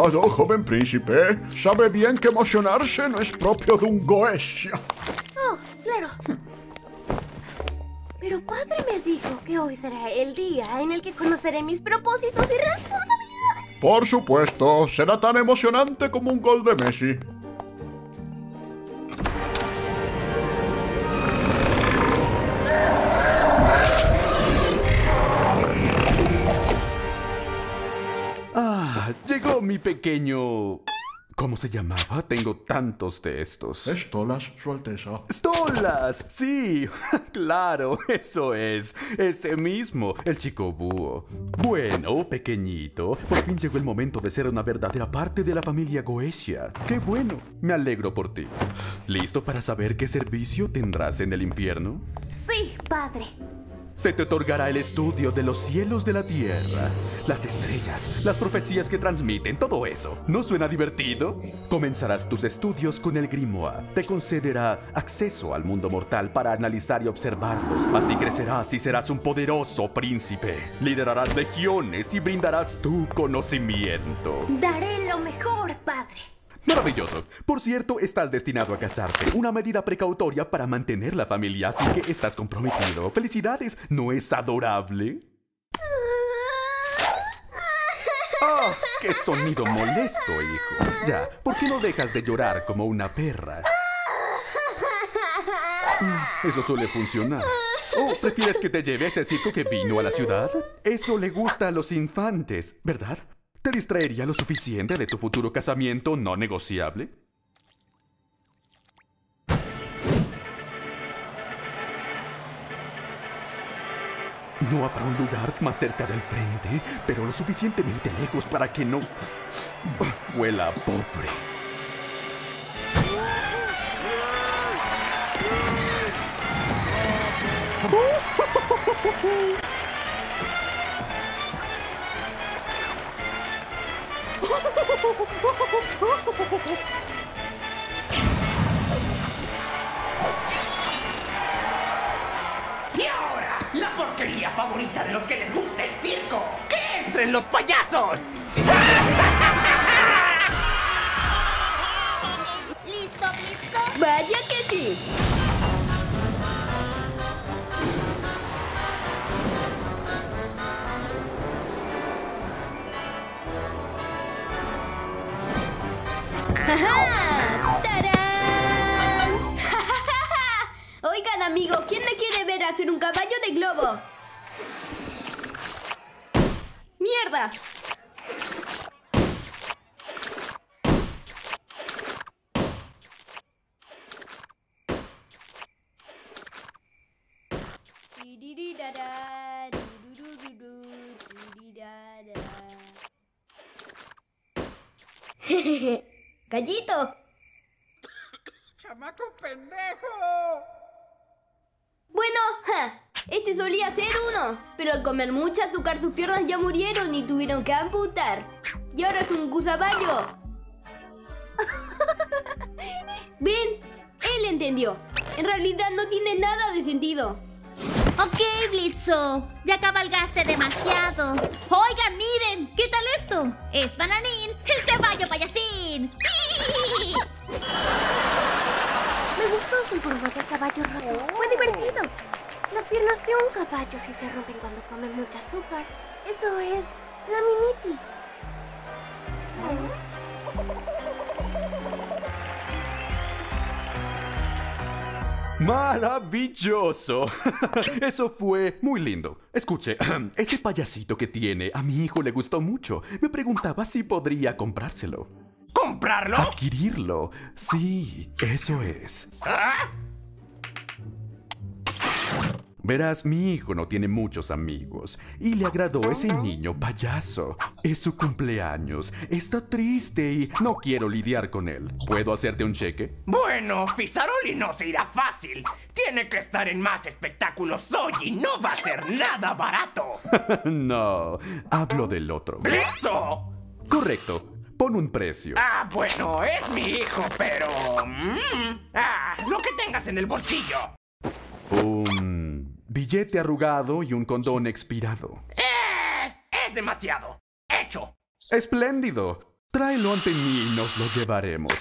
calmado, joven príncipe. Sabe bien que emocionarse no es propio de un Goetia. Oh, claro. Pero padre me dijo que hoy será el día en el que conoceré mis propósitos y responsabilidades. Por supuesto, será tan emocionante como un gol de Messi. Llegó mi pequeño... ¿Cómo se llamaba? Tengo tantos de estos. Estolas, Su Alteza. ¡Stolas! Sí, claro, eso es. Ese mismo, el chico búho. Bueno, pequeñito, por fin llegó el momento de ser una verdadera parte de la familia Goetia. ¡Qué bueno! Me alegro por ti. ¿Listo para saber qué servicio tendrás en el infierno? Sí, padre. Se te otorgará el estudio de los cielos de la tierra, las estrellas, las profecías que transmiten, todo eso. ¿No suena divertido? Comenzarás tus estudios con el Grimoire. Te concederá acceso al mundo mortal para analizar y observarlos. Así crecerás y serás un poderoso príncipe. Liderarás legiones y brindarás tu conocimiento. Daré lo mejor, padre. Maravilloso. Por cierto, estás destinado a casarte. Una medida precautoria para mantener la familia, así que estás comprometido. Felicidades. ¿No es adorable? ¡Oh! ¡Qué sonido molesto, hijo! Ya, ¿por qué no dejas de llorar como una perra? Mm, Eso suele funcionar. ¿O prefieres que te lleve a ese circo que vino a la ciudad? Eso le gusta a los infantes, ¿verdad? ¿Te distraería lo suficiente de tu futuro casamiento no negociable? No habrá un lugar más cerca del frente, pero lo suficientemente lejos para que no huela pobre. Y ahora, la porquería favorita de los que les gusta el circo. ¡Que entren los payasos! ¿Listo, Blitzo? Vaya que sí. Oigan, amigo, ¿quién me quiere ver hacer un caballo de globo? ¡Mierda! Tirirara. ¡Gallito! ¡Chamaco pendejo! Bueno, ja, este solía ser uno, pero al comer mucha azúcar sus piernas ya murieron y tuvieron que amputar. Y ahora es un gusaballo. ¿Ven? Él entendió. En realidad no tiene nada de sentido. Ok, Blitzo, ya cabalgaste demasiado. Oigan, miren, ¿qué tal esto? Es Bananín, el caballo payasín. Me gustó su forma de caballo roto. Fue divertido. Las piernas de un caballo sí se rompen cuando comen mucho azúcar. Eso es la mimitis. ¡Maravilloso! Eso fue muy lindo. Escuche, ese payasito que tiene a mi hijo le gustó mucho. Me preguntaba si podría comprárselo. ¿Comprarlo? Adquirirlo. Sí, eso es. ¿Ah? Verás, mi hijo no tiene muchos amigos y le agradó ese niño payaso. Es su cumpleaños. Está triste y no quiero lidiar con él. ¿Puedo hacerte un cheque? Bueno, Fisaroli no se irá fácil. Tiene que estar en más espectáculos hoy y no va a ser nada barato. no, hablo del otro. ¡Blitzo! Correcto. Pon un precio. Ah, bueno, es mi hijo, pero... mm, ah, lo que tengas en el bolsillo. Un billete arrugado y un condón expirado. ¡Eh! Es demasiado. Hecho. Espléndido. Tráelo ante mí y nos lo llevaremos.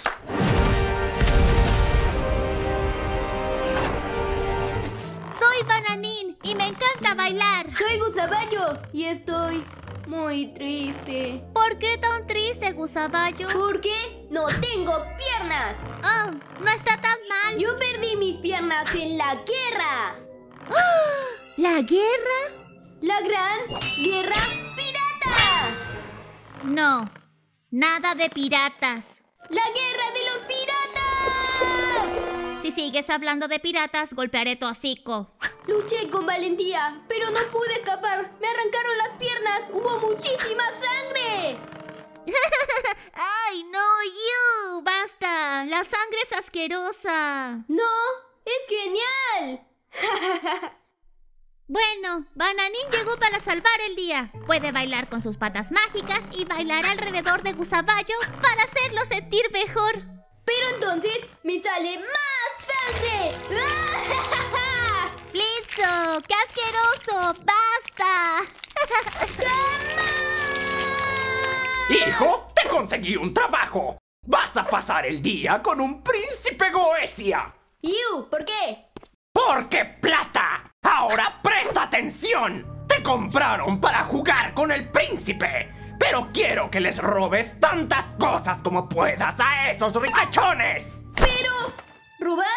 Soy Bananín y me encanta bailar. Soy Gusaballo y estoy muy triste. ¿Por qué tan triste, Gusaballo? ¿Por qué? No tengo piernas. Oh, no está tan mal. Yo perdí mis piernas en la guerra. ¿La guerra? La gran guerra pirata. No, nada de piratas. La guerra de los piratas. Si sigues hablando de piratas, golpearé tu hocico. Luché con valentía, pero no pude escapar. Me arrancaron las piernas. Hubo muchísima sangre. ¡Ay, no, you! ¡Basta! La sangre es asquerosa. No, es genial. Bueno, Bananín llegó para salvar el día. Puede bailar con sus patas mágicas y bailar alrededor de Gusaballo para hacerlo sentir mejor. Pero entonces me sale más sangre. ¡Blitzo! ¡Qué asqueroso! ¡Basta! Hijo, te conseguí un trabajo. Vas a pasar el día con un príncipe Goesia. You, ¿por qué? ¡Porque plata! Ahora presta atención. Te compraron para jugar con el príncipe. Pero quiero que les robes tantas cosas como puedas a esos ricachones. Pero, ¿robar?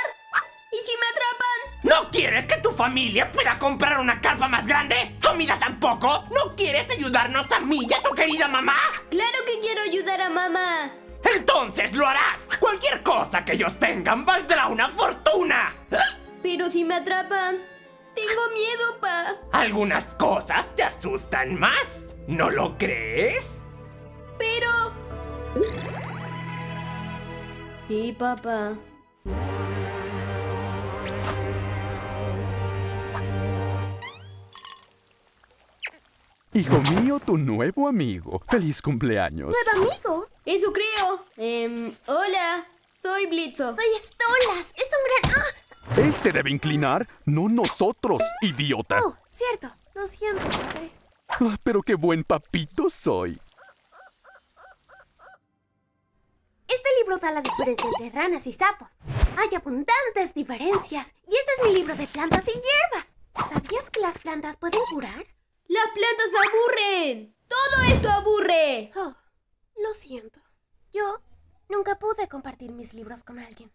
¿Y si me atrapan? ¿No quieres que tu familia pueda comprar una carpa más grande? ¿Comida tampoco? ¿No quieres ayudarnos a mí y a tu querida mamá? Claro que quiero ayudar a mamá. Entonces lo harás. Cualquier cosa que ellos tengan valdrá una fortuna. Pero si me atrapan, tengo miedo, pa. Algunas cosas te asustan más. ¿No lo crees? Pero... Sí, papá. Hijo mío, tu nuevo amigo. ¡Feliz cumpleaños! ¿Nuevo amigo? Eso creo. Em, hola, soy Blitzo. Soy Stolas. Es un gran... ¡Ah! Él se debe inclinar, no nosotros, idiota. Oh, cierto. Lo siento, padre. Ah, pero qué buen papito soy. Este libro da la diferencia entre ranas y sapos. Hay abundantes diferencias. Y este es mi libro de plantas y hierbas. ¿Sabías que las plantas pueden curar? ¡Las plantas aburren! ¡Todo esto aburre! Oh, lo siento. Yo nunca pude compartir mis libros con alguien.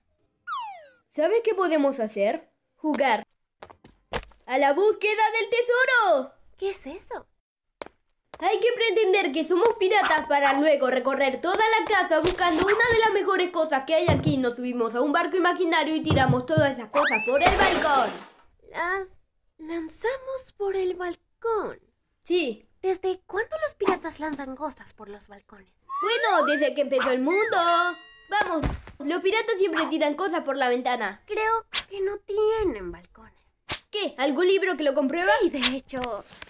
¿Sabes qué podemos hacer? Jugar. ¡A la búsqueda del tesoro! ¿Qué es eso? Hay que pretender que somos piratas para luego recorrer toda la casa buscando una de las mejores cosas que hay aquí. Nos subimos a un barco imaginario y tiramos todas esas cosas por el balcón. Las lanzamos por el balcón. Sí. ¿Desde cuándo los piratas lanzan cosas por los balcones? Bueno, desde que empezó el mundo. Vamos, los piratas siempre tiran cosas por la ventana. Creo que no tienen balcones. ¿Qué? ¿Algún libro que lo comprueba? Sí, de hecho,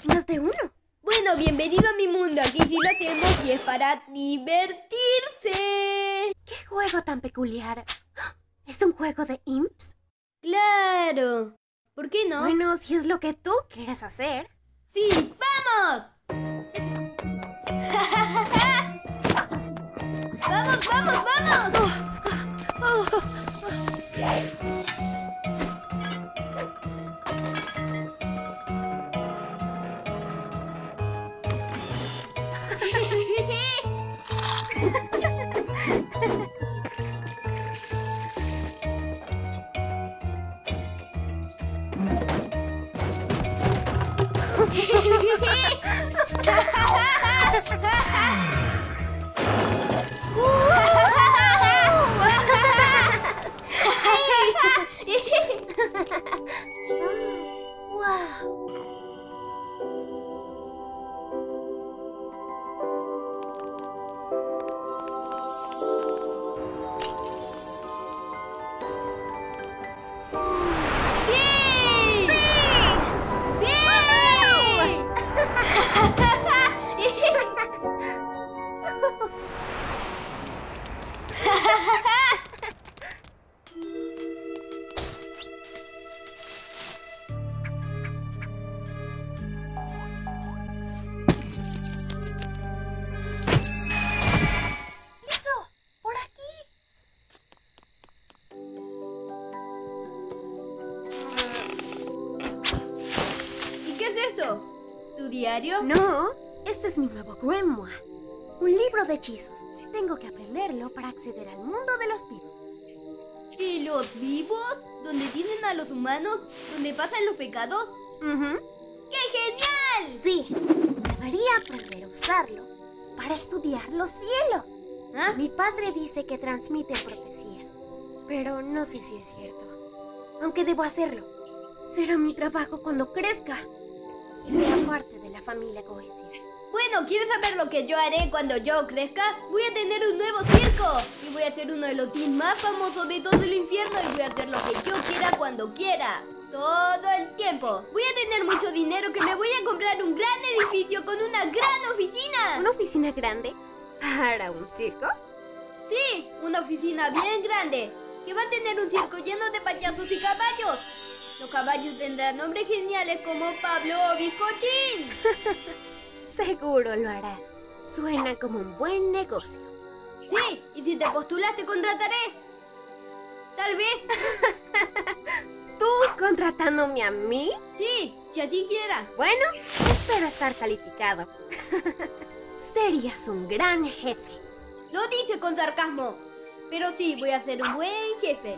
más de uno. Bueno, bienvenido a mi mundo. Aquí sí lo hacemos y es para divertirse. ¿Qué juego tan peculiar? ¿Es un juego de imps? Claro. ¿Por qué no? Bueno, si es lo que tú quieres hacer. Sí, vamos. vamos, vamos, vamos. Diario? No, este es mi nuevo grimoire. Un libro de hechizos. Tengo que aprenderlo para acceder al mundo de los vivos. ¿Y los vivos? ¿Donde tienen a los humanos? ¿Donde pasan los pecados? Ujú. ¡Qué genial! Sí, debería aprender a usarlo para estudiar los cielos. ¿Ah? Mi padre dice que transmite profecías, pero no sé si es cierto. Aunque debo hacerlo. Será mi trabajo cuando crezca sea parte de la familia Goetia. Bueno, ¿quieres saber lo que yo haré cuando yo crezca? Voy a tener un nuevo circo y voy a ser uno de los teams más famosos de todo el infierno y voy a hacer lo que yo quiera cuando quiera. Todo el tiempo. Voy a tener mucho dinero que me voy a comprar un gran edificio con una gran oficina. ¿Una oficina grande? ¿Para un circo? Sí, una oficina bien grande que va a tener un circo lleno de payasos y caballos. Los caballos tendrán nombres geniales como Pablo o Bizcochín. Seguro lo harás. Suena como un buen negocio. Sí, y si te postulas te contrataré. Tal vez. ¿Tú contratándome a mí? Sí, si así quiera. Bueno, espero estar calificado. Serías un gran jefe. Lo dice con sarcasmo. Pero sí, voy a ser un buen jefe.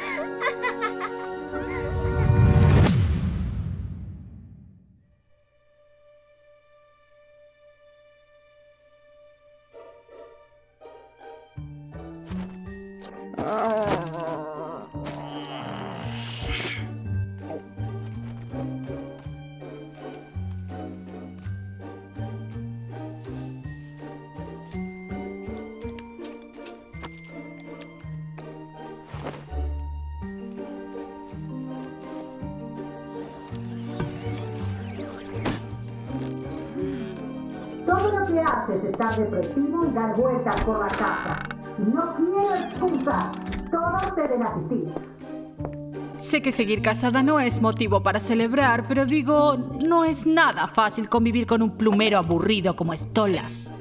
que haces es estar depresivo y dar vueltas por la casa. No quiero excusas. Todos deben asistir. Sé que seguir casada no es motivo para celebrar, pero digo, no es nada fácil convivir con un plumero aburrido como Stolas.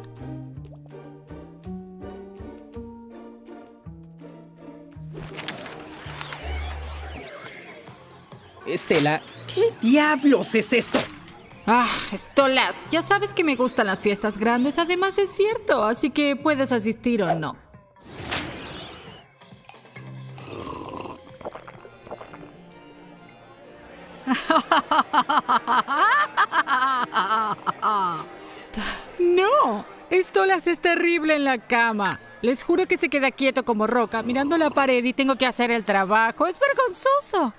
Estela, ¿qué diablos es esto? Ah, Stolas, ya sabes que me gustan las fiestas grandes, además es cierto, así que puedes asistir o no. No, Stolas es terrible en la cama. Les juro que se queda quieto como roca, mirando la pared y tengo que hacer el trabajo. Es vergonzoso.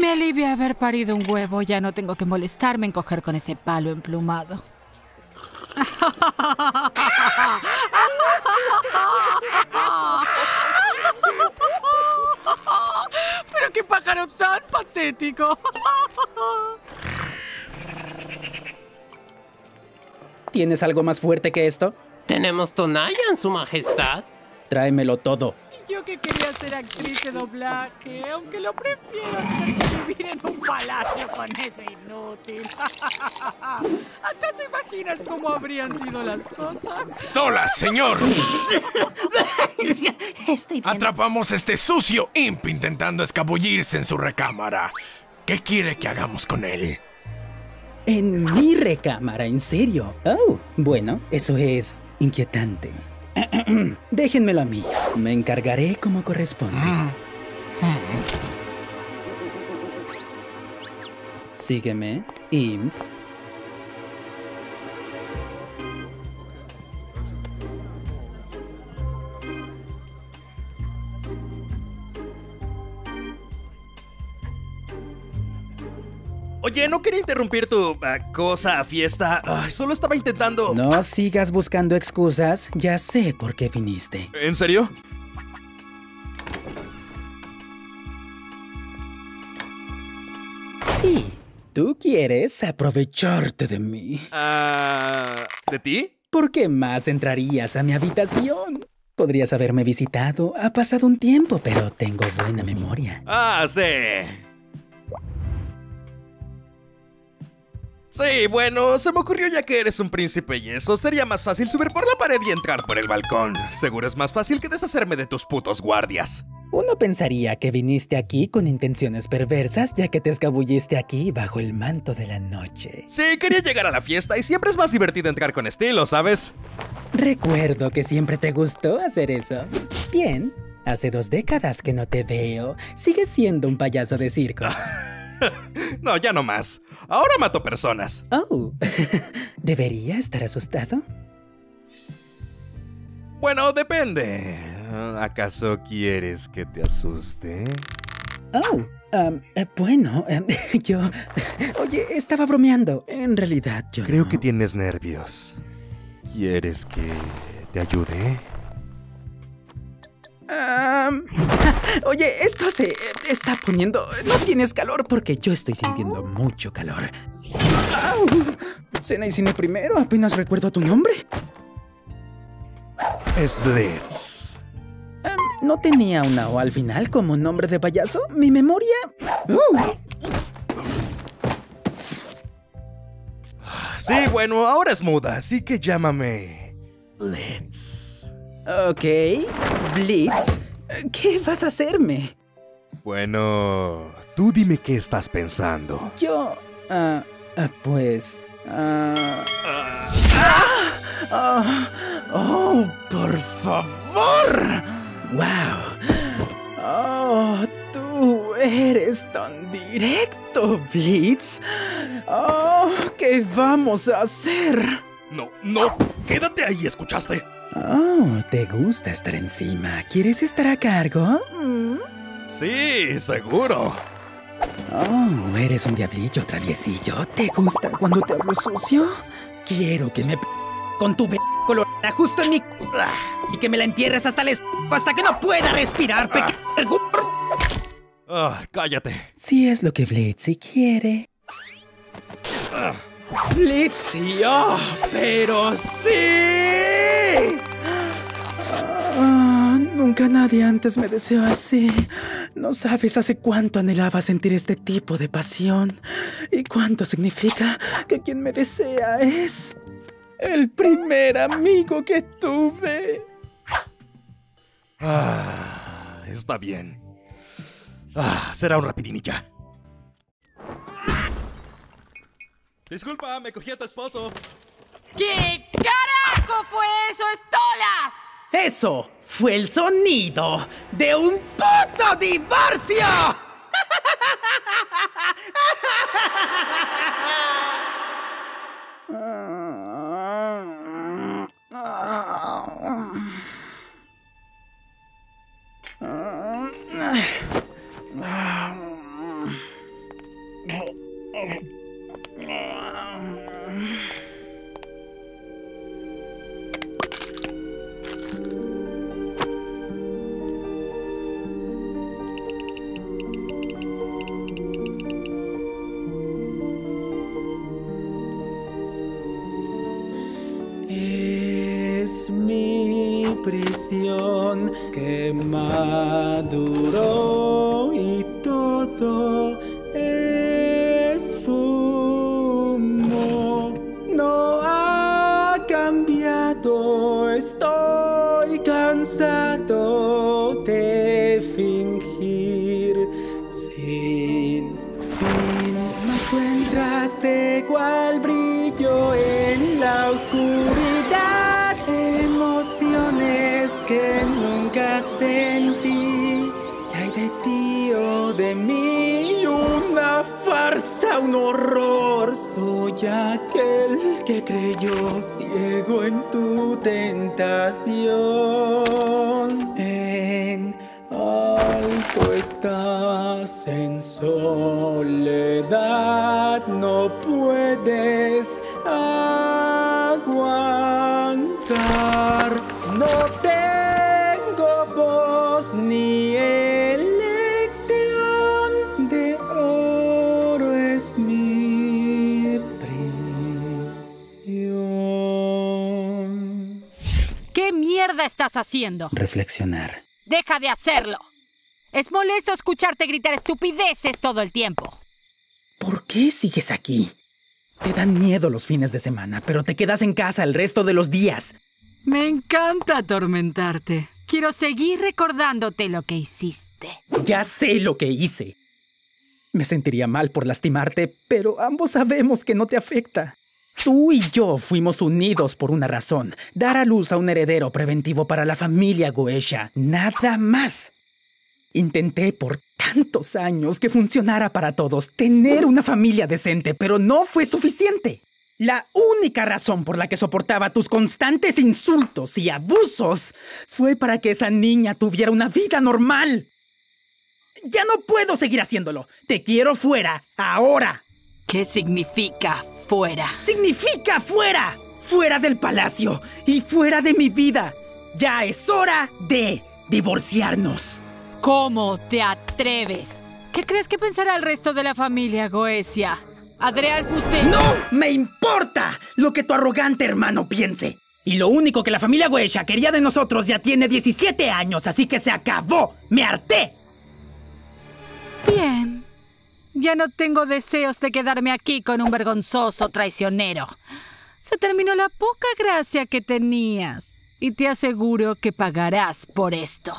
Me alivia haber parido un huevo, ya no tengo que molestarme en coger con ese palo emplumado. Pero qué pájaro tan patético. ¿Tienes algo más fuerte que esto? Tenemos tonalla en su majestad. Tráemelo todo. Yo que quería ser actriz de doblaje, aunque lo prefiero tener que vivir en un palacio con ese inútil. ¿Acaso imaginas cómo habrían sido las cosas? ¡Tola, señor! Estoy bien. Atrapamos a este sucio imp intentando escabullirse en su recámara. ¿Qué quiere que hagamos con él? En mi recámara, ¿en serio? Oh, bueno, eso es inquietante. Déjenmelo a mí. Me encargaré como corresponde. Sígueme, Imp. Oye, no quería interrumpir tu ah, cosa, fiesta. Ay, solo estaba intentando. No sigas buscando excusas. Ya sé por qué viniste. ¿En serio? Sí, tú quieres aprovecharte de mí. Ah, ¿De ti? ¿Por qué más entrarías a mi habitación? Podrías haberme visitado. Ha pasado un tiempo, pero tengo buena memoria. Ah, sí. Sí, bueno, se me ocurrió ya que eres un príncipe y eso sería más fácil subir por la pared y entrar por el balcón. Seguro es más fácil que deshacerme de tus putos guardias. Uno pensaría que viniste aquí con intenciones perversas ya que te escabulliste aquí bajo el manto de la noche. Sí, quería llegar a la fiesta y siempre es más divertido entrar con estilo, ¿sabes? Recuerdo que siempre te gustó hacer eso. Bien, hace dos décadas que no te veo. Sigues siendo un payaso de circo. No, ya no más. Ahora mato personas. Oh, ¿debería estar asustado? Bueno, depende. ¿Acaso quieres que te asuste? Oh, um, eh, bueno, em, yo... Oye, estaba bromeando. En realidad, yo Creo no. que tienes nervios. ¿Quieres que te ayude? Oye, esto se está poniendo... No tienes calor porque yo estoy sintiendo mucho calor. Au. Cena y cine primero, apenas recuerdo tu nombre. Es Blitz. ¿No tenía una O al final como nombre de payaso? Mi memoria... Uh, Sí, bueno, ahora es muda, así que llámame Blitz. Ok, Blitz. ¿Qué vas a hacerme? Bueno, tú dime qué estás pensando. Yo... ah, ah, pues... ah, ah, ah, ¡Oh, por favor! ¡Wow! ¡Oh, tú eres tan directo, Blitz! ¡Oh, qué vamos a hacer! No, no, quédate ahí, ¿escuchaste? Oh, ¿te gusta estar encima? ¿Quieres estar a cargo? Mm. Sí, seguro. Oh, eres un diablillo traviesillo. ¿Te gusta cuando te hablo sucio? Quiero que me p con tu b colorada justo en mi c y que me la entierres hasta el es hasta que no pueda respirar, pequeño. Ah, cállate. Si es lo que Blitzy quiere. Ah, Blitzy, oh, pero sí. Ah, nunca nadie antes me deseó así. No sabes hace cuánto anhelaba sentir este tipo de pasión y cuánto significa que quien me desea es el primer amigo que tuve. ah, está bien. Ah, será un rapidín ya. Disculpa, me cogí a tu esposo. ¿Qué carajo fue eso, Estolas? Eso fue el sonido de un puto divorcio. Que maduró un horror. Soy aquel que creyó ciego en tu tentación. En alto estás en soledad, estás haciendo? Reflexionar. Deja de hacerlo. Es molesto escucharte gritar estupideces todo el tiempo. ¿Por qué sigues aquí? Te dan miedo los fines de semana, pero te quedas en casa el resto de los días. Me encanta atormentarte. Quiero seguir recordándote lo que hiciste. Ya sé lo que hice. Me sentiría mal por lastimarte, pero ambos sabemos que no te afecta. Tú y yo fuimos unidos por una razón, dar a luz a un heredero preventivo para la familia Goesha, nada más. Intenté por tantos años que funcionara para todos, tener una familia decente, pero no fue suficiente. La única razón por la que soportaba tus constantes insultos y abusos fue para que esa niña tuviera una vida normal. Ya no puedo seguir haciéndolo. Te quiero fuera, ahora. ¿Qué significa fuera? Significa fuera. Fuera del palacio y fuera de mi vida. Ya es hora de divorciarnos. ¿Cómo te atreves? ¿Qué crees que pensará el resto de la familia Goesia? Adreal Fuste. ¡No me importa lo que tu arrogante hermano piense! Y lo único que la familia Goesha quería de nosotros ya tiene 17 años, así que se acabó. ¡Me harté! Bien. Ya no tengo deseos de quedarme aquí con un vergonzoso traicionero. Se terminó la poca gracia que tenías. Y te aseguro que pagarás por esto.